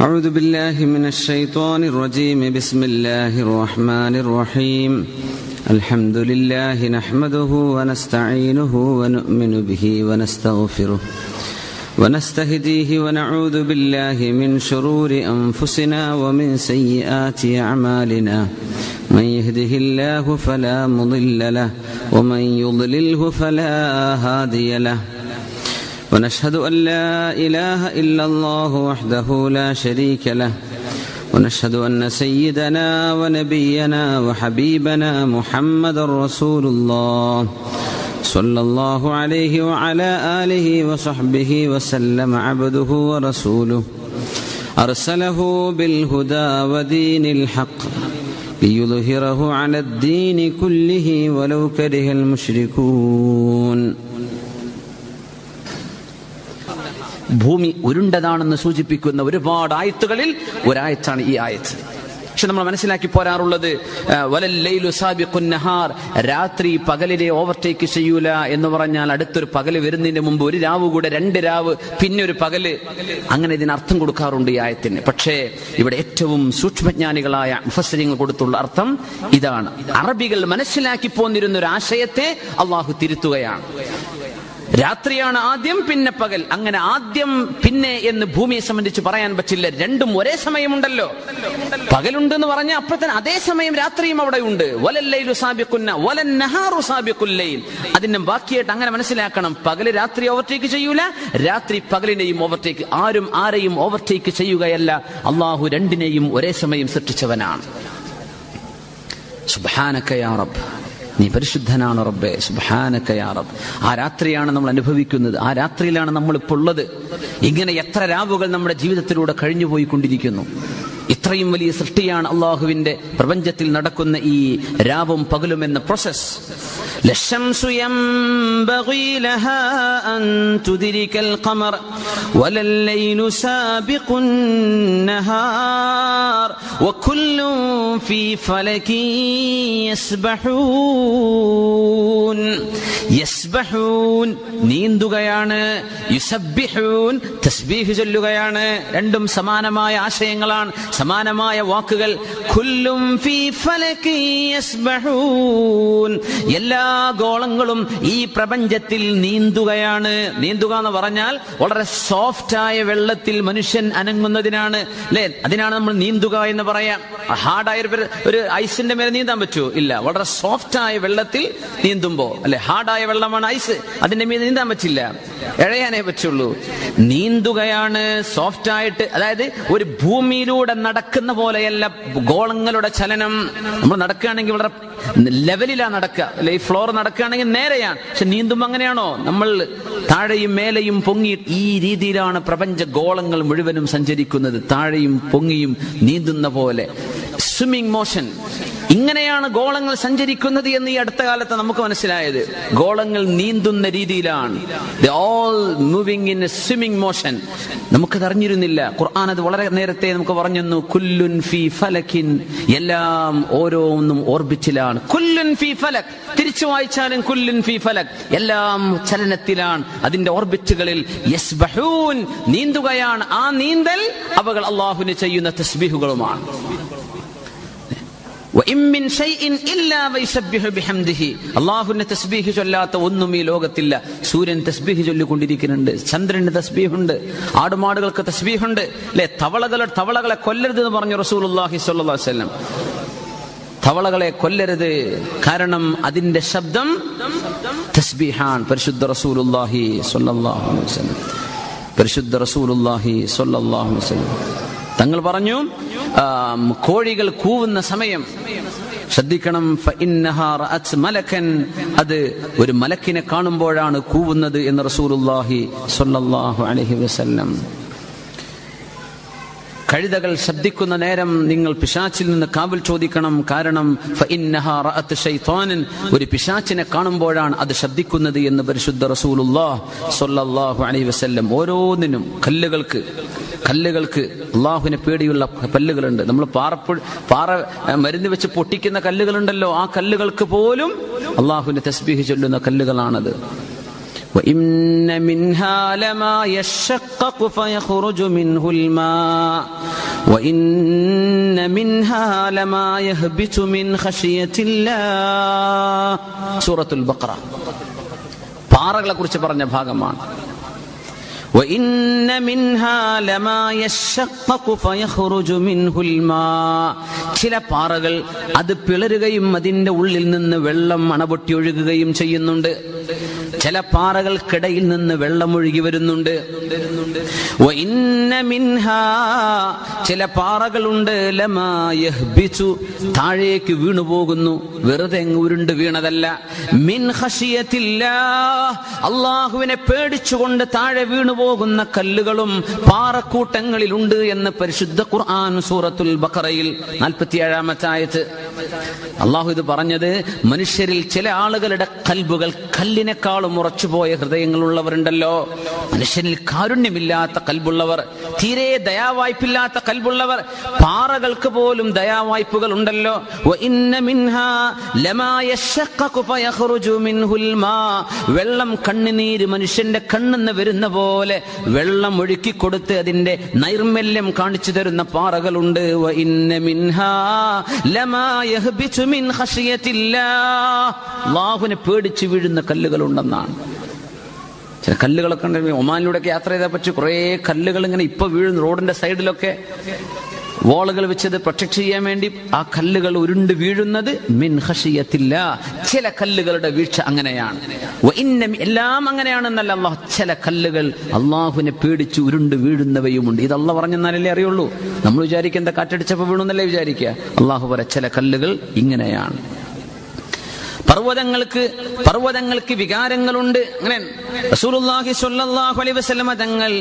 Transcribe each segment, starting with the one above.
أعوذ بالله من الشيطان الرجيم. بسم الله الرحمن الرحيم. الحمد لله نحمده ونستعينه ونؤمن به ونستغفره ونستهديه ونعوذ بالله من شرور أنفسنا ومن سيئات أعمالنا. من يهده الله فلا مضل له ومن يضلله فلا هادي له. ونشهد أن لا إله إلا الله وحده لا شريك له. ونشهد أن سيدنا ونبينا وحبيبنا محمد رسول الله صلى الله عليه وعلى آله وصحبه وسلم عبده ورسوله. أرسله بالهدى ودين الحق ليظهره على الدين كله ولو كره المشركون. ഭൂമി ഉരുണ്ടതാണെന്ന് സൂചിപ്പിക്കുന്ന ഒരുപാട് ആയത്തുകളിൽ ഒരായത്താണ് ഈ ആയത്ത്. പക്ഷെ നമ്മൾ മനസ്സിലാക്കി പോരാറുള്ളത് നഹാർ രാത്രി പകലിനെ ഓവർടേക്ക് ചെയ്യൂല എന്ന് പറഞ്ഞാൽ അടുത്തൊരു പകൽ വരുന്നതിന് മുമ്പ് ഒരു രാവ് കൂടെ രണ്ട് രാവ് പിന്നെ ഒരു പകൽ. അങ്ങനെ ഇതിന് അർത്ഥം കൊടുക്കാറുണ്ട് ഈ ആയത്തിന്. പക്ഷേ ഇവിടെ ഏറ്റവും സൂക്ഷ്മജ്ഞാനികളായ മുഫസരിങ്ങൾ കൊടുത്തുള്ള അർത്ഥം ഇതാണ്. അറബികൾ മനസ്സിലാക്കി പോന്നിരുന്ന ഒരു ആശയത്തെ അള്ളാഹു തിരുത്തുകയാണ്. രാത്രിയാണ് ആദ്യം പിന്നെ പകൽ. അങ്ങനെ ആദ്യം പിന്നെ എന്ന് ഭൂമിയെ സംബന്ധിച്ച് പറയാൻ പറ്റില്ല. രണ്ടും ഒരേ സമയമുണ്ടല്ലോ. പകലുണ്ട് എന്ന് പറഞ്ഞ അപ്പോൾ തന്നെ അതേ സമയം രാത്രിയും അവിടെ ഉണ്ട്. വലല്ലൈലു അതിന്റെ ബാക്കിയായിട്ട് അങ്ങനെ മനസ്സിലാക്കണം. പകൽ രാത്രി ഓവർടേക്ക് ചെയ്യൂല രാത്രി പകലിനെയും ഓവർടേക്ക് ആരും ആരെയും ഓവർടേക്ക് ചെയ്യുകയല്ല. അള്ളാഹു രണ്ടിനെയും ഒരേ സമയം സൃഷ്ടിച്ചവനാണ്. സുബ്ഹാനക യാ റബ്ബ്. നീ പരിശുദ്ധനാണ് റബ്ബെ? സുബ്ഹാനക യാ റബ്ബ്. ആ രാത്രിയാണ് നമ്മൾ അനുഭവിക്കുന്നത്. ആ രാത്രിയിലാണ് നമ്മൾ ഇപ്പോൾ ഉള്ളത്. ഇങ്ങനെ എത്ര രാവുകൾ നമ്മുടെ ജീവിതത്തിലൂടെ കഴിഞ്ഞു പോയിക്കൊണ്ടിരിക്കുന്നു ഇത്രയും വലിയ സൃഷ്ടിയാണ് അള്ളാഹുവിന്റെ പ്രപഞ്ചത്തിൽ നടക്കുന്ന ഈ രാവും പകലും എന്ന പ്രോസസ് للشمس ينبغي لها أن تدرك القمر ولا الليل سابق النهار وكل في فلك يسبحون യസ്ബഹൂൻ നീന്തുകയാണ് യുസബ്ബിഹൂൻ തസ്ബീഹ് ചൊല്ലുകയാണ് രണ്ടും സമാനമായ ആശയങ്ങളാണ് സമാനമായ വാക്കുകൾ كل في فلك يسبحون എല്ലാ ഗോളങ്ങളും ഈ പ്രപഞ്ചത്തിൽ നീന്തുകയാണ്. നീന്തുക എന്ന് പറഞ്ഞാൽ വളരെ സോഫ്റ്റ് ആയ വെള്ളത്തിൽ മനുഷ്യൻ അനങ്ങുന്നതിനാണ് അല്ലെ? അതിനാണ് നമ്മൾ നീന്തുക എന്ന് പറയാം. ഹാർഡായ ഒരു ഐസിന്റെ മേലെ നീന്താൻ പറ്റുമോ ഇല്ല. വളരെ സോഫ്റ്റ് ആയ വെള്ളത്തിൽ നീന്തുമ്പോ അല്ലെ? ഹാർഡായ വെള്ളമാണ് ഐസ്. അതിന്റെ മീതെ നീന്താൻ പറ്റില്ല. ഇഴയാനേ പറ്റുള്ളൂ. നീന്തുകയാണ് സോഫ്റ്റ് ആയിട്ട് അതായത് ഒരു ഭൂമിയിലൂടെ നടക്കുന്ന പോലെയല്ല ഗോളങ്ങളുടെ ചലനം. നമ്മൾ നടക്കുകയാണെങ്കിൽ വളരെ ലെവലിലാ നടക്കുക അല്ലെ ഫ്ലോർ നടക്കുകയാണെങ്കിൽ നേരെയാണ്. പക്ഷെ നീന്തും അങ്ങനെയാണോ? നമ്മൾ താഴെയും മേലെയും പൊങ്ങി ഈ രീതിയിലാണ് പ്രപഞ്ച ഗോളങ്ങൾ മുഴുവനും സഞ്ചരിക്കുന്നത്. താഴെയും പൊങ്ങിയും നീന്തുന്ന പോലെ. സ്വിമ്മിംഗ് മോഷൻ ഇങ്ങനെയാണ് ഗോളങ്ങൾ സഞ്ചരിക്കുന്നത് എന്ന് ഈ അടുത്ത കാലത്ത് നമുക്ക് മനസ്സിലായത്. ഗോളങ്ങൾ നീന്തുന്ന രീതിയിലാണ്. All moving in swimming motion നമുക്കത് അറിഞ്ഞിരുന്നില്ല. ഖുർആൻ അത് വളരെ നേരത്തെ നമുക്ക് പറഞ്ഞു കുല്ലുൻ ഫി ഫലക്കിൻ. എല്ലാം ഓരോന്നും ഓർബിറ്റിലാണ്. കുല്ലുൻ ഫി ഫലക്. തിരിച്ചു വായിച്ചാലും കുല്ലുൻ ഫി ഫലക്. എല്ലാം ചലനത്തിലാണ്. അതിന്റെ ഓർബിറ്റുകളിൽ യസ്ബഹൂൻ നീന്തുകയാണ്. ആ നീന്തൽ അവകൾ അള്ളാഹുവിന് ചെയ്യുന്ന തസ്ബീഹുകളുമാണ്. അള്ളാഹുവിന്റെ തസ്ബീഹ് ചൊല്ലാത്ത ഒന്നും ഈ ലോകത്തില്ല. സൂര്യൻ തസ്ബീഹ് ചൊല്ലിക്കൊണ്ടിരിക്കുന്നുണ്ട്. ചന്ദ്രന് തസ്ബീഹുണ്ട്. ആടുമാടുകൾക്ക് തസ്ബീഹുണ്ട്. അല്ലെ? തവളകളെ തവളകളെ കൊല്ലരുത് എന്ന് പറഞ്ഞു അലൈഹി വസല്ലം. തവളകളെ കൊല്ലരുത്. കാരണം അതിന്റെ ശബ്ദം തസ്ബീഹാൻ പരിശുദ്ധ റസൂലുള്ളാഹി സ്വല്ലല്ലാഹു അലൈഹി വസല്ലം. പരിശുദ്ധ റസൂലുള്ളാഹി സ്വല്ലല്ലാഹു അലൈഹി വസല്ലം. തങ്ങൾ പറഞ്ഞു കോഴികൾ കൂവുന്ന സമയം. ശ്രദ്ധിക്കണം മലക്കൻ. അത് ഒരു മലക്കിനെ കാണുമ്പോഴാണ് കൂവുന്നത് എന്ന് സ്വല്ലല്ലാഹു അലൈഹി വസല്ലം. കഴുതകൾ ശബ്ദിക്കുന്ന നേരം നിങ്ങൾ പിശാച്ചിൽ നിന്ന് കാവൽ ചോദിക്കണം. കാരണം ഒരു പിശാച്ചിനെ കാണുമ്പോഴാണ് അത് ശബ്ദിക്കുന്നത് എന്ന് പരിശുദ്ധ റസൂലുള്ളാഹ് സ്വല്ലല്ലാഹു അലൈഹി വസല്ലം ഓരോന്നിനും കല്ലുകൾക്ക് കല്ലുകൾക്ക് അള്ളാഹുവിനെ പേടിയുള്ള കല്ലുകളുണ്ട്. നമ്മൾ പാറപ്പുഴ പാറ മരുന്ന് വെച്ച് പൊട്ടിക്കുന്ന കല്ലുകളുണ്ടല്ലോ. ആ കല്ലുകൾക്ക് പോലും അള്ളാഹുവിന്റെ തസ്ബീഹ് ചൊല്ലുന്ന കല്ലുകളാണത്. وإن منها لما يشقق فيخرج منه الماء وإن منها لما يهبط من خشية الله സൂറത്തുൽ ബഖറ പാറകളെ കുറിച്ച് പറഞ്ഞ ഭാഗമാണ് وإن منها لما يشقق فيخرج منه الماء ചില പാറകൾ അത് പിളരുകയും അതിന്റെ ഉള്ളിൽ നിന്ന് വെള്ളം അണപൊട്ടി ഒഴുകുകയും ചെയ്യുന്നുണ്ട് ചില പാറകൾക്കിടയിൽ നിന്ന് വെള്ളമൊഴുകി വരുന്നുണ്ട്. ചില പാറകളുണ്ട്. താഴേക്ക് വീണു പോകുന്നു. വെറുതെ ഉരുണ്ട് വീണതല്ല. മിൻ അള്ളാഹുവിനെ പേടിച്ചുകൊണ്ട് താഴെ വീണു പോകുന്ന കല്ലുകളും പാറക്കൂട്ടങ്ങളിലുണ്ട് എന്ന് പരിശുദ്ധ ഖുർആൻ സൂറത്തുൽ ബക്കറയിൽ നാൽപ്പത്തിയേഴാമത്തായത് ആയത്ത്. അള്ളാഹു ഇത് പറഞ്ഞത് മനുഷ്യരിൽ ചില ആളുകളുടെ കൽബുകൾ കല്ലിനെക്കാളും ഉറച്ചുപോയ ഹൃദയങ്ങളുള്ളവരുണ്ടല്ലോ. മനുഷ്യനിൽ കാരുണ്യമില്ലാത്ത കൽബുള്ളവർ തീരെ ദയാവായ്പില്ലാത്ത കൽബുള്ളവർ പാറകൾക്ക് പോലും ദയാവായ്പകൾ ഉണ്ടല്ലോ. വെള്ളം കണ്ണുനീര് മനുഷ്യന്റെ കണ്ണെന്ന് വരുന്ന പോലെ വെള്ളം ഒഴുക്കി കൊടുത്ത് അതിന്റെ നൈർമല്യം കാണിച്ചു തരുന്ന പാറകളുണ്ട്. അള്ളാഹുവിനെ പേടിച്ച് വീഴുന്ന കല്ലുകളുണ്ടെന്നാണ്. ചില കല്ലുകളൊക്കെ ഉണ്ടെങ്കിൽ ഒമാനിലൂടെയൊക്കെ യാത്ര ചെയ്താൽ പറ്റി കുറേ കല്ലുകൾ ഇങ്ങനെ ഇപ്പൊ വീഴുന്നു റോഡിന്റെ സൈഡിലൊക്കെ. വോളുകൾ വെച്ചത് പ്രൊട്ടക്ട് ചെയ്യാൻ വേണ്ടി ആ കല്ലുകൾ ഉരുണ്ട് വീഴുന്നത് മിൻ ഹഷിയത്തില്ല ചില കല്ലുകളുടെ വീഴ്ച അങ്ങനെയാണ്. എല്ലാം അങ്ങനെയാണെന്നല്ല അള്ളാഹു ചില കല്ലുകൾ അള്ളാഹുവിനെ പേടിച്ച് ഉരുണ്ട് വീഴുന്നവയുമുണ്ട്. ഇത് അള്ള പറഞ്ഞെന്നാലല്ലേ അറിയുള്ളൂ. നമ്മൾ വിചാരിക്കുക എന്താ കാറ്റടിച്ചപ്പോൾ വീണെന്നല്ലേ വിചാരിക്കുക. അള്ളാഹു പറ ചില കല്ലുകൾ ഇങ്ങനെയാണ്. പർവതങ്ങൾക്ക് പർവതങ്ങൾക്ക് വികാരങ്ങളുണ്ട്. അങ്ങനെ റസൂലുള്ളാഹി സ്വല്ലല്ലാഹു അലൈഹി വസല്ലമ തങ്ങൾ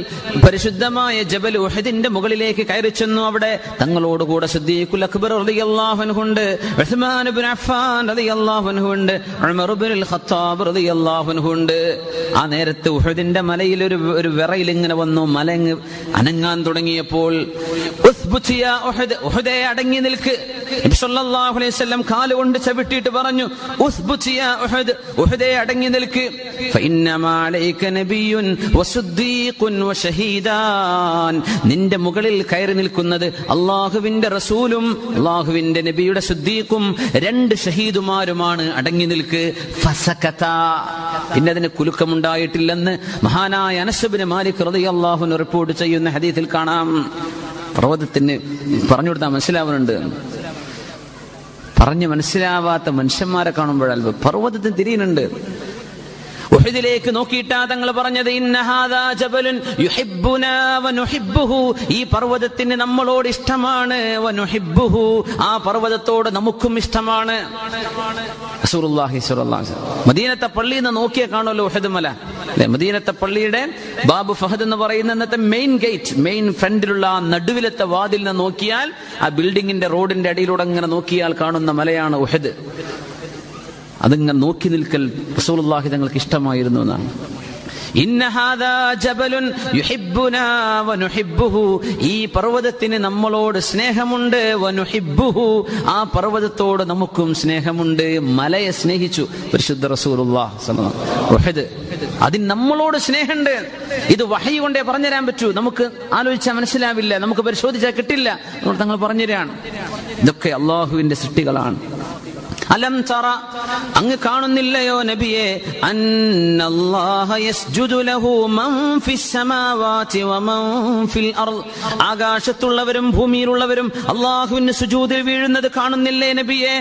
പരിശുദ്ധമായ ജബൽ ഉഹദിന്റെ മുകളിലേക്ക് കയറി ചെന്നു. അവിടെ തങ്ങളോടുകൂടെ സിദ്ദീഖുൽ അക്ബർ റളിയല്ലാഹു അൻഹു ഉണ്ട്. ഉസ്മാൻ ഇബ്നു അഫ്ഫാൻ റളിയല്ലാഹു അൻഹു ഉണ്ട്. ഉമർ ഇബ്നുൽ ഖത്താബ് റളിയല്ലാഹു അൻഹു ഉണ്ട്. ആ നേരത്തെ ഉഹദിന്റെ മലയിൽ ഒരു ഒരു വിറയിൽ ഇങ്ങനെ വന്നു. മലങ്ങ് അനങ്ങാൻ തുടങ്ങിയപ്പോൾ ഉഹദേ അടങ്ങി നിൽക്ക്. നബി സല്ലല്ലാഹു അലൈഹി വസല്ലം കാലുകൊണ്ട് പറഞ്ഞു അടങ്ങി നിൽക്ക്. നിന്റെ മുകളിൽ കയറി നിൽക്കുന്നത് അള്ളാഹുവിന്റെ റസൂലും അള്ളാഹുവിന്റെ നബിയുടെ സുദ്ദീഖും രണ്ട് ഷഹീദുമാരുമാണ് അടങ്ങി നിൽക്ക്. പിന്നെ അതിന് കുലുക്കമുണ്ടായിട്ടില്ലെന്ന് മഹാനായ അനസബിന് മാലിക് റളിയല്ലാഹു അൻഹു റിപ്പോർട്ട് ചെയ്യുന്ന ഹദീസിൽ കാണാം. പർവതത്തിന് പറഞ്ഞു കൊടുത്താൽ മനസ്സിലാവുന്നുണ്ട്. പറഞ്ഞ് മനസ്സിലാവാത്ത മനുഷ്യന്മാരെ കാണുമ്പോഴാൽ പർവതത്തിന് തിരിയുന്നുണ്ട്. ഉഹദിലേക്ക് നോക്കിയിട്ടാ തങ്ങൾ പറഞ്ഞത് ഈ പർവതത്തിന് നമ്മളോട് ഇഷ്ടമാണ് ആ പർവതത്തോട് നമുക്കും ഇഷ്ടമാണ്. മദീനത്തെ പള്ളിയിൽ നിന്ന് നോക്കിയാൽ കാണുമല്ലോ ഉഹദ് മല. അല്ലെ മദീനത്തെ പള്ളിയുടെ ബാബു ഫഹദ് എന്ന് പറയുന്ന ഇന്നത്തെ മെയിൻ ഗേറ്റ് മെയിൻ ഫ്രണ്ടിലുള്ള ആ നടുവിലത്തെ വാതിൽ നിന്ന് നോക്കിയാൽ ആ ബിൽഡിങ്ങിന്റെ റോഡിന്റെ അടിയിലൂടെ ഇങ്ങനെ നോക്കിയാൽ കാണുന്ന മലയാണ് ഉഹദ്. അതിങ്ങനെ നോക്കി നിൽക്കൽ റസൂലുള്ളാഹി തങ്ങൾക്ക് ഇഷ്ടമായിരുന്നു എന്നാണ്. ഈ പർവതത്തിന് നമ്മളോട് സ്നേഹമുണ്ട് ആ പർവതത്തോട് നമുക്കും സ്നേഹമുണ്ട്. മലയെ സ്നേഹിച്ചു പരിശുദ്ധ. ഉഹദ്. അതിന് നമ്മളോട് സ്നേഹമുണ്ട്. ഇത് വഹയി കൊണ്ടേ പറഞ്ഞുതരാൻ പറ്റൂ. നമുക്ക് ആലോചിച്ചാൽ മനസ്സിലാവില്ല. നമുക്ക് പരിശോധിച്ചാൽ കിട്ടില്ല. തങ്ങൾ പറഞ്ഞുതരാണ്. ഇതൊക്കെ അള്ളാഹുവിന്റെ സൃഷ്ടികളാണ്. അലം തറ അങ്ങ് കാണുന്നില്ലയോ നബിയെ? ആകാശത്തുള്ളവരും ഭൂമിയിലുള്ളവരും അള്ളാഹുവിന് സുജൂതിൽ വീഴുന്നത് കാണുന്നില്ലേ നബിയെ?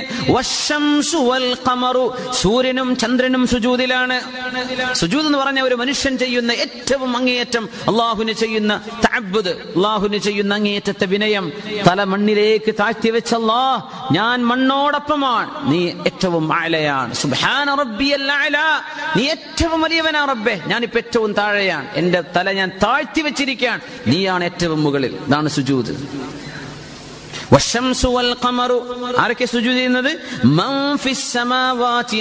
സൂര്യനും ചന്ദ്രനും സുജൂതിലാണ്. സുജൂത് എന്ന് പറഞ്ഞ ഒരു മനുഷ്യൻ ചെയ്യുന്ന ഏറ്റവും അങ്ങേയറ്റം അള്ളാഹുവിന് ചെയ്യുന്ന തഅബ്ബുദ് അള്ളാഹുവിന് ചെയ്യുന്ന അങ്ങേയറ്റത്തെ വിനയം. തല മണ്ണിലേക്ക് താഴ്ത്തി വെച്ചല്ലാ ഞാൻ മണ്ണോടൊപ്പമാണ്. നീ ഏറ്റവും ആലയാണ്. സുബ്ഹാന റബ്ബിയൽ അഅല. നീ ഏറ്റവും വലിയവനാ റബ്ബേ. ഞാനിപ്പോ ഏറ്റവും താഴെയാണ്. എന്റെ തല ഞാൻ താഴ്ത്തി വെച്ചിരിക്കുകയാണ്. നീയാണ് ഏറ്റവും മുകളിൽ. ഇതാണ് സുജൂത്. ആരൊക്കെ ചെയ്യുന്നത്?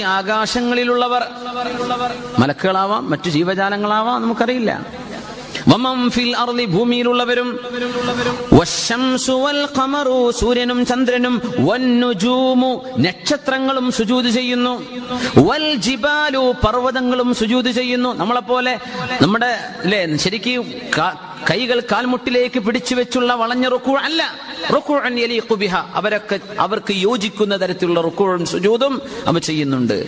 ആകാശങ്ങളിലുള്ളവർ. മലക്കുകളാവാം മറ്റു ജീവജാലങ്ങളാവാം നമുക്കറിയില്ല. ഭൂമിയിലുള്ളവരും സൂര്യനും ചന്ദ്രനും നക്ഷത്രങ്ങളും സുജൂദ് ചെയ്യുന്നു. വൽ ജിബാലു പർവതങ്ങളും സുജൂദ് ചെയ്യുന്നു. നമ്മളെപ്പോലെ നമ്മുടെ അല്ലേ ശരിക്കും കൈകൾ കാൽമുട്ടിലേക്ക് പിടിച്ചു വെച്ചുള്ള വളഞ്ഞ റുക്കു അല്ല. റുക്കു അവരൊക്കെ അവർക്ക് യോജിക്കുന്ന തരത്തിലുള്ള റുക്കുഴും സുജൂതും അവ ചെയ്യുന്നുണ്ട്.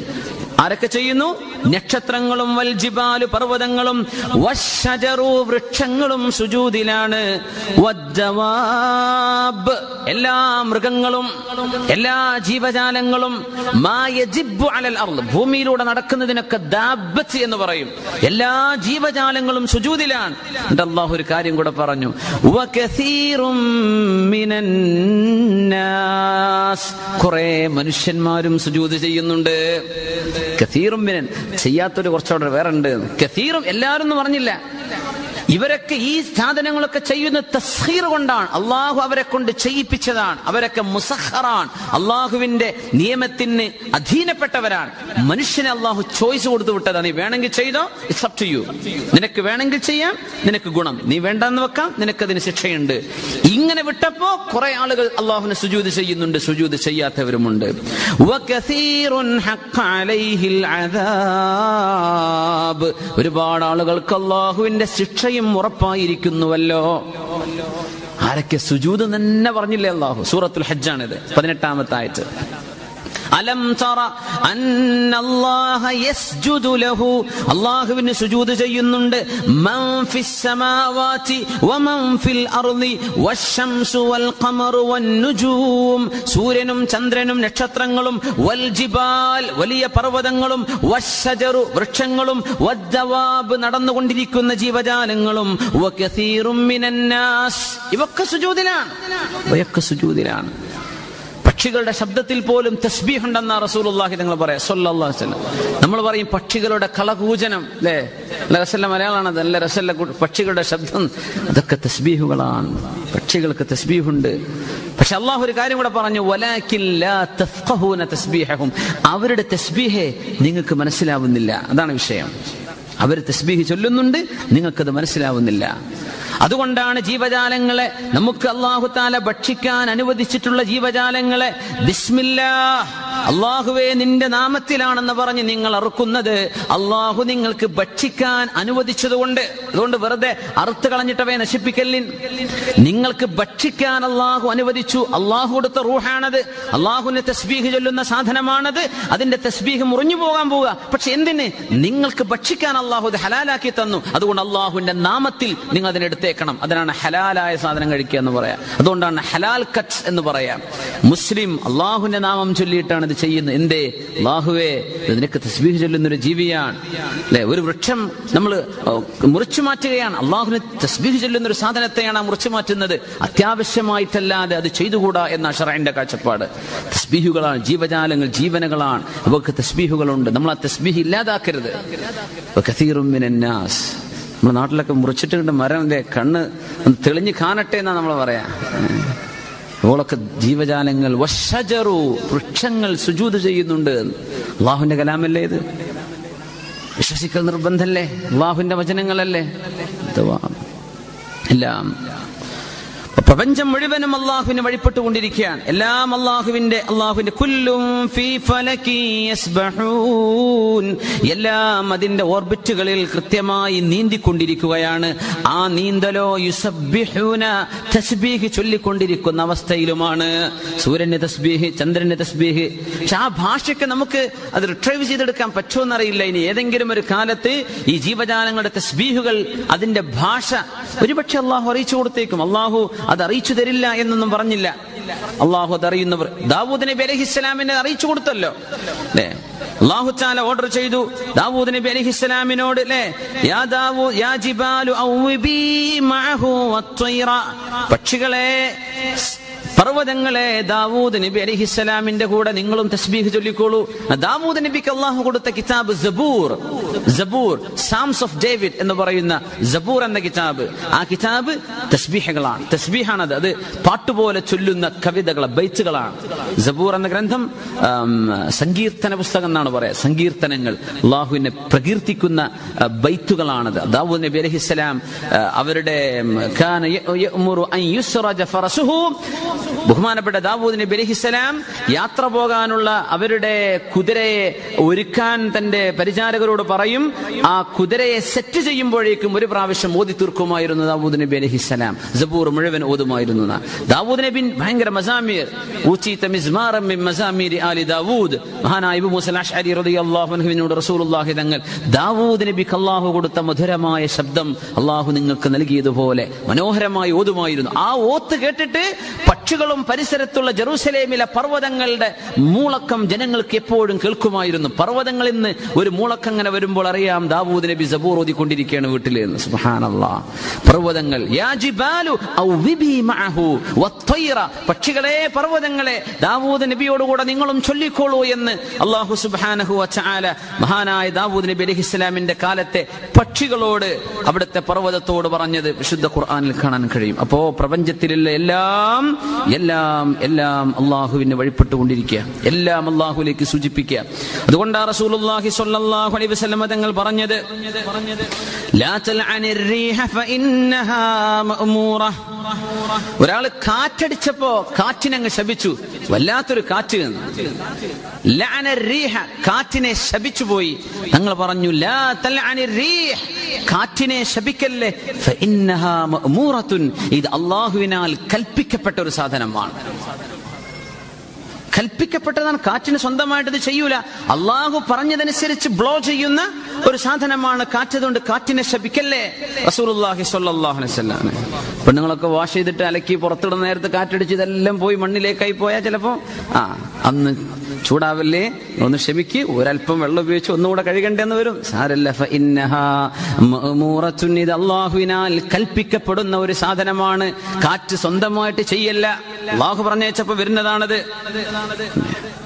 ആരൊക്കെ ചെയ്യുന്നു? നക്ഷത്രങ്ങളും വൽജിബാൽ പർവതങ്ങളും വശജറു വൃക്ഷങ്ങളും വജ്ജവാബ്. എല്ലാ മൃഗങ്ങളും എല്ലാ ജീവജാലങ്ങളും അലൽ അർൾ ഭൂമിയിലൂടെ നടക്കുന്നതിനൊക്കെ ദാബത്ത് എന്ന് പറയും. എല്ലാ ജീവജാലങ്ങളും സുജൂദിലാണ് എന്നിട്ട് അള്ളാഹു ഒരു കാര്യം കൂടെ പറഞ്ഞു. കുറെ മനുഷ്യന്മാരും സുജൂദ് ചെയ്യുന്നുണ്ട്. കസീറും ചെയ്യാത്തൊരു കുറച്ചുകൂടെ വേറെ ഉണ്ട് കസീറും എല്ലാവരും പറഞ്ഞില്ല. ഇവരൊക്കെ ഈ സാധനങ്ങളൊക്കെ ചെയ്യുന്ന തസ്ഹീർ കൊണ്ടാണ്. അള്ളാഹു അവരെ കൊണ്ട് ചെയ്യിപ്പിച്ചതാണ്. അവരൊക്കെ മുസഹറാണ്. അള്ളാഹുവിന്റെ നിയമത്തിന് അധീനപ്പെട്ടവരാണ്. മനുഷ്യനെ അള്ളാഹു ചോയ്സ് കൊടുത്തു വിട്ടതാണ് നീ വേണമെങ്കിൽ ചെയ്തോ ഇറ്റ്സ് അപ് ടു യു നിനക്ക് വേണമെങ്കിൽ ചെയ്യാം നിനക്ക് ഗുണം. നീ വേണ്ടെന്ന് വെക്കാം നിനക്ക് നിനക്കതിന് ശിക്ഷയുണ്ട്. ഇങ്ങനെ വിട്ടപ്പോ കുറെ ആളുകൾ അള്ളാഹുവിനെ സുജൂത് ചെയ്യുന്നുണ്ട് സുജൂത് ചെയ്യാത്തവരുമുണ്ട്. ഒരുപാട് ആളുകൾക്ക് അള്ളാഹുവിന്റെ ശിക്ഷയും ഉറപ്പായിരിക്കുന്നുവല്ലോ. ആരൊക്കെ സുജൂത് തന്നെ പറഞ്ഞില്ലേ അള്ളാഹു സൂറത്തുൽ ഹജ്ജാണിത് പതിനെട്ടാമത്തെ ആയത്ത്. അലം തറ അന്നല്ലാഹ യസ്ജുദു ലഹു. അല്ലാഹുവിന് സുജൂദ് ചെയ്യുന്നുണ്ട്. മൻ ഫിസ് സമാവാതി വമൻ ഫിൽ അർളി വശംസു വൽ ഖമറു വൻ നുജൂം. സൂര്യനും ചന്ദ്രനും നക്ഷത്രങ്ങളും വൽ ജിബാൽ വലിയ പർവതങ്ങളും വശജറു വൃക്ഷങ്ങളും വദ്ദവാബ് നടന്നുകൊണ്ടിരിക്കുന്ന ജീവജാലങ്ങളും. വകസീറും മിനന്നാസ്. ഇവൊക്കെ സുജൂദിലാണ് ഇവയൊക്കെ സുജൂദിലാണ് പക്ഷികളുടെ ശബ്ദത്തിൽ പോലും തസ്ബീഹ് ഉണ്ടെന്ന റസൂലുള്ളാഹി നിങ്ങൾ പറയാം സല്ലല്ലാഹു അലൈഹി വസല്ലം. നമ്മൾ പറയും പക്ഷികളുടെ കളകൂജനം അല്ലേ നല്ല രസല്ല മലയാളമാണത് നല്ല രസല്ല പക്ഷികളുടെ ശബ്ദം. അതൊക്കെ തസ്ബീഹുകളാണ് പക്ഷികൾക്ക് തസ്ബീഹുണ്ട്. പക്ഷെ അള്ളാഹു ഒരു കാര്യം കൂടെ പറഞ്ഞു തഫ്ഖഹൂന അവരുടെ തസ്ബീഹെ നിങ്ങൾക്ക് മനസ്സിലാവുന്നില്ല. അതാണ് വിഷയം. അവർ തസ്ബീഹ് ചൊല്ലുന്നുണ്ട് നിങ്ങൾക്കത് മനസ്സിലാവുന്നില്ല. അതുകൊണ്ടാണ് ജീവജാലങ്ങളെ നമുക്ക് അള്ളാഹു താല ഭക്ഷിക്കാൻ അനുവദിച്ചിട്ടുള്ള ജീവജാലങ്ങളെ. ബിസ്മില്ലാ അള്ളാഹുവേ നിന്റെ നാമത്തിലാണെന്ന് പറഞ്ഞ് നിങ്ങൾ അറുക്കുന്നത് അള്ളാഹു നിങ്ങൾക്ക് ഭക്ഷിക്കാൻ അനുവദിച്ചതുകൊണ്ട്. അതുകൊണ്ട് വെറുതെ അറുത്ത് കളഞ്ഞിട്ടവയെ നശിപ്പിക്കല്ലിൻ. നിങ്ങൾക്ക് ഭക്ഷിക്കാൻ അള്ളാഹു അനുവദിച്ചു. അള്ളാഹു കൊടുത്ത റൂഹാണത്. അള്ളാഹുവിന്റെ തസ്ബീഹ് ചൊല്ലുന്ന സാധനമാണത്. അതിന്റെ തസ്ബീഹ് മുറിഞ്ഞു പോകാൻ പോവുക. പക്ഷെ എന്തിന്? നിങ്ങൾക്ക് ഭക്ഷിക്കാൻ അള്ളാഹു ഹലാലാക്കി തന്നു. അതുകൊണ്ട് അള്ളാഹുവിന്റെ നാമത്തിൽ നിങ്ങൾ അതിനെടുത്തേക്കണം അതിനാണ് ഹലാലായ സാധനം കഴിക്കുക എന്ന് പറയാം. അതുകൊണ്ടാണ് ഹലാൽ കച്ച് എന്ന് പറയാം. മുസ്ലിം അള്ളാഹുവിന്റെ നാമം ചൊല്ലിയിട്ടാണ് ഇത് ചെയ്യുന്നത് എന്തേ? ഇത് നിനക്ക് തസ്ബീഹ് ചൊല്ലുന്ന ഒരു ജീവിയാണ്. അല്ലെ? ഒരു വൃക്ഷം നമ്മൾ മുറിച്ചു മാറ്റുകയാണ്. അള്ളാഹുവിന് തസ്ബീഹ് ചൊല്ലുന്ന ഒരു സാധനത്തെയാണ് മുറിച്ചു മാറ്റുന്നത്. അത്യാവശ്യമായിട്ടല്ലാതെ അത് ചെയ്തുകൂടാ എന്ന ഷറൈന്റെ കാഴ്ചപ്പാട്. തസ്ബീഹുകളാണ് ജീവജാലങ്ങൾ ജീവനകളാണ്. അവർക്ക് തസ്ബീഹുകളുണ്ട്. നമ്മൾ ആ തസ്ബീഹ് ഇല്ലാതാക്കരുത്. നമ്മുടെ നാട്ടിലൊക്കെ മുറിച്ചിട്ട് മരം കണ്ണ് തെളിഞ്ഞ് കാണട്ടെ എന്നാ നമ്മൾ പറയാ. അവളൊക്കെ ജീവജാലങ്ങൾ. വശജറു വൃക്ഷങ്ങൾ സുജൂത് ചെയ്യുന്നുണ്ട്. അള്ളാഹുവിന്റെ കലാമല്ലേ ഇത്? വിശ്വസിക്കൽ നിർബന്ധല്ലേ? അള്ളാഹുവിന്റെ വചനങ്ങളല്ലേ? എല്ലാം പ്രപഞ്ചം മുഴുവനും അള്ളാഹുവിന് വഴിപ്പെട്ടുകൊണ്ടിരിക്കുകയാണ്. എല്ലാം അള്ളാഹുവിന്റെ അള്ളാഹുവിന്റെ കുല്ലും എല്ലാം അതിന്റെ ഓർബിറ്റുകളിൽ കൃത്യമായി നീന്തിക്കൊണ്ടിരിക്കുകയാണ്. ആ നീന്തലോ യുസബ്ബിഹൂന തസ്ബീഹ് ചൊല്ലിക്കൊണ്ടിരിക്കുന്ന അവസ്ഥയിലുമാണ്. സൂര്യന്റെ തസ്ബീഹ് ചന്ദ്രന്റെ തസ്ബീഹ്. പക്ഷെ ആ ഭാഷയ്ക്ക് നമുക്ക് അത് റിട്രൈവ് ചെയ്തെടുക്കാൻ പറ്റുമെന്നറിയില്ല. ഇനി ഏതെങ്കിലും ഒരു കാലത്ത് ഈ ജീവജാലങ്ങളുടെ തസ്ബീഹുകൾ അതിന്റെ ഭാഷ ഒരുപക്ഷെ അള്ളാഹു അറിയിച്ചു കൊടുത്തേക്കും. അള്ളാഹു അത് തരില്ല എന്നൊന്നും പറഞ്ഞില്ല. അള്ളാഹു അത് അറിയുന്നവർ ദാവൂദ് നബി അലഹി ഇസ്ലാമിനെ അറിയിച്ചു കൊടുത്തല്ലോ. അല്ലേ അള്ളാഹു ചാല ഓർഡർ ചെയ്തു. ദാവൂദ് നബി അലഹിസ്സലാമിനോട് അല്ലേ യാ ദാവൂ യാ ജിബാലു ഔബി മഅഹു വത്വൈറ പക്ഷികളെ പർവതങ്ങളെ ദാവൂദ് നബി അലിഹിസ്സലാമിന്റെ കൂടെ നിങ്ങളും തസ്ബീഹ് ചൊല്ലിക്കോളൂ. ദാവൂദ് നബിക്ക് അള്ളാഹു കൊടുത്ത കിതാബ് സബൂർ. സബൂർ സാംസ് ഓഫ് ഡേവിഡ് എന്ന് പറയുന്ന സബൂർ എന്ന കിതാബ്. ആ കിതാബ് തസ്ബീഹകളാണ്. തസ്ബീഹാണത്. അത് പാട്ടുപോലെ ചൊല്ലുന്ന കവിതകൾ ബൈത്തുകളാണ്. സബൂർ എന്ന ഗ്രന്ഥം സങ്കീർത്തന പുസ്തകം എന്നാണ് പറയാ. സങ്കീർത്തനങ്ങൾ. അള്ളാഹുവിനെ പ്രകീർത്തിക്കുന്ന ബൈത്തുകളാണത്. ദാവൂദ് നബി അലഹിസ്സലാം അവരുടെ ബഹുമാനപ്പെട്ട ദാവൂദ് നബി യാത്ര പോകാനുള്ള അവരുടെ കുതിരയെ ഒരുക്കാൻ തന്റെ പരിചാരകരോട് പറയും. ആ കുതിരയെ സെറ്റ് ചെയ്യുമ്പോഴേക്കും ഒരു പ്രാവശ്യം ഓതി തീർക്കുമായിരുന്നു ദാവൂദ് നബി ജബൂർ മുഴുവൻ ഓതുമായിരുന്നു ദാവൂദ് നബി ഭയങ്കര മസാമീർ. ദാവൂദ്. മഹാനായ ഇബ്നു മൂസ അഷ്അരി റളിയല്ലാഹു അൻഹുവിനോട് റസൂലുള്ളാഹി തങ്ങൾ ദാവൂദ് കൊടുത്ത മധുരമായ ശബ്ദം അല്ലാഹു നിങ്ങൾക്ക് നൽകിയതുപോലെ മനോഹരമായി ഓതുമായിരുന്നു. ആ ഓത്ത് കേട്ടിട്ട് പക്ഷികളും പരിസരത്തുള്ള ജെറൂസലേമിലെ പർവതങ്ങളുടെ മൂളക്കം ജനങ്ങൾക്ക് എപ്പോഴും കേൾക്കുമായിരുന്നു. പർവതങ്ങളിൽ നിന്ന് ഒരു മൂളക്കം അങ്ങനെ വരുമ്പോൾ അറിയാം ദാവൂദ് നബി സബൂർ ഓതിക്കൊണ്ടിരിക്കുകയാണ് വീട്ടിൽ നിന്ന് സുബ്ഹാനല്ലാ. പർവതങ്ങൾ. പക്ഷികളെ പർവതങ്ങളെ ദാവൂദ് നബിയോടുകൂടെ നിങ്ങളും ചൊല്ലിക്കോളൂ എന്ന് അള്ളാഹു സുബാനഹു അച്ചാല മഹാനായ ദാവൂദ് നബി അലഹി ഇസ്ലാമിന്റെ കാലത്തെ പക്ഷികളോട് അവിടുത്തെ പർവതത്തോട് പറഞ്ഞത് വിശുദ്ധ ഖുർആാനിൽ കാണാൻ കഴിയും. അപ്പോ പ്രപഞ്ചത്തിലുള്ള എല്ലാം എല്ലാം എല്ലാം അള്ളാഹുവിന് വഴിപ്പെട്ടുകൊണ്ടിരിക്കുക. എല്ലാം അള്ളാഹുലേക്ക് സൂചിപ്പിക്കുക. അതുകൊണ്ട് റസൂലുള്ളാഹി സ്വല്ലല്ലാഹു അലൈഹി തങ്ങൾ പറഞ്ഞത് ലാ റീഹ ഒരാൾ കാറ്റടിച്ചപ്പോ കാറ്റിനങ്ങ് ശപിച്ചു. വല്ലാത്തൊരു കാറ്റ്. റീഹ കാറ്റിനെ ശപിച്ചു പോയി. തങ്ങൾ പറഞ്ഞു കാറ്റിനെ ശപിക്കല്ലേ? ഇത് അള്ളാഹുവിനാൽ കൽപ്പിക്കപ്പെട്ട ഒരു സാധനമാണ്. കൽപ്പിക്കപ്പെട്ടതാണ് കാറ്റിന് സ്വന്തമായിട്ട് ഇത് ചെയ്യൂല. അള്ളാഹു പറഞ്ഞതനുസരിച്ച് ബ്ലോ ചെയ്യുന്ന ഒരു സാധനമാണ് കാറ്റതുകൊണ്ട് കാറ്റിനെ ശപിക്കല്ലേ? അലൈഹി വസല്ലം. പെണ്ണുങ്ങളൊക്കെ വാഷ് ചെയ്തിട്ട് അലക്കി പുറത്തിടുന്ന നേരത്ത് കാറ്റടിച്ച് ഇതെല്ലാം പോയി മണ്ണിലേക്കായി പോയാൽ ചിലപ്പോ ആ അന്ന് ചൂടാവല്ലേ? ഒന്ന് ക്ഷമിക്ക് ഒരല്പം വെള്ളം ഉപയോഗിച്ച് ഒന്നുകൂടെ കഴുകണ്ടെന്ന് വരും. സാരല്ല അള്ളാഹുവിനാൽ കൽപ്പിക്കപ്പെടുന്ന ഒരു സാധനമാണ്. കാറ്റ് സ്വന്തമായിട്ട് ചെയ്യല്ല. അള്ളാഹു പറഞ്ഞേച്ചപ്പോ വരുന്നതാണത്. ഒന്നാമത്